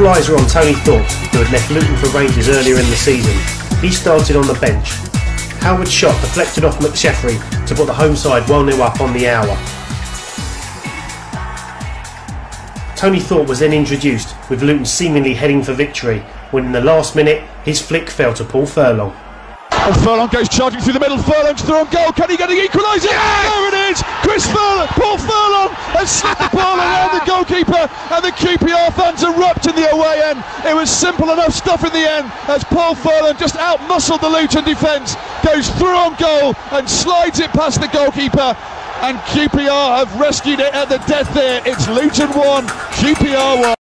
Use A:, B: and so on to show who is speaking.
A: All eyes were on Tony Thorpe, who had left Luton for Rangers earlier in the season. He started on the bench. Howard's shot deflected off McSheffrey to put the home side 1 0 up on the hour. Tony Thorpe was then introduced, with Luton seemingly heading for victory, when in the last minute his flick fell to Paul Furlong.
B: And Furlong goes charging through the middle. Furlong's through on goal. Can he get the equaliser? Yes! There it is. Chris Furlong, Paul Furlong has slipped the ball around the goalkeeper, and the QPR fans erupt in the away end. It was simple enough stuff in the end as Paul Furlong just out muscled the Luton defence, goes through on goal and slides it past the goalkeeper. And QPR have rescued it at the death there. It's Luton 1, QPR 1.